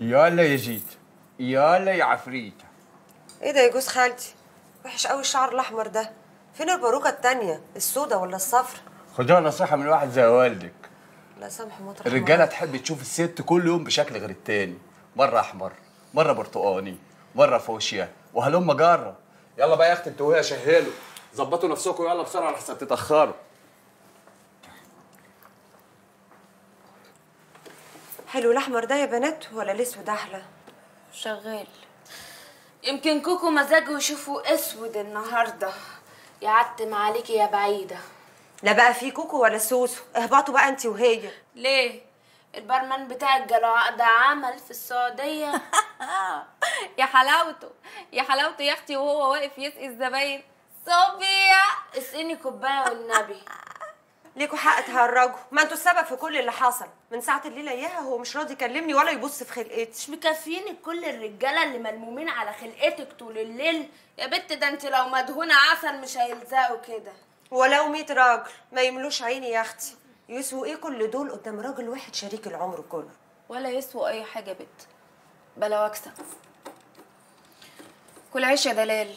يلا يا جيت يلا يا عفريت. إيه ده يا جوز خالتي؟ وحش قوي الشعر الأحمر ده. فين الباروكة التانية؟ السودا ولا الصفرا خدها نصيحة من واحد زي والدك. لا سامح مطرح الرجالة تحب تشوف الست كل يوم بشكل غير التاني. مرة أحمر مرة برتقاني مرة فوشيا. وهلم جرة يلا بقى يا أختي أنتوا وهي شهلوا. ظبطوا نفسكم يلا بسرعة لحسن تتأخروا. حلو الأحمر ده يا بنات ولا الأسود أحلى؟ شغال. يمكن كوكو مزاجه يشوفوا أسود النهارده. يعتم عليكي يا بعيدة. لا بقى في كوكو ولا سوسو اهبطوا بقى انت وهي ليه؟ البرمان بتاع الجلوعة ده عمل في السعودية. يا حلاوته. يا حلاوته يا أختي وهو واقف يسقي الزباين. صوفيا! اسقيني كوباية والنبي. ليكوا حق تهرجوا ما أنتوا السبب في كل اللي حصل. من ساعة الليلة اياها هو مش راضي يكلمني ولا يبص في خلقتي. مش مكفينك كل الرجالة اللي ملمومين على خلقتك طول الليل؟ يا بت ده انت لو مدهونة عسل مش هيلزقوا كده. ولو 100 راجل ما يملوش عيني يا أختي. يسووا إيه كل دول قدام راجل واحد شريك العمر كله؟ ولا يسوى أي حاجة بت. بلا واكسة. كل عيش يا دلال.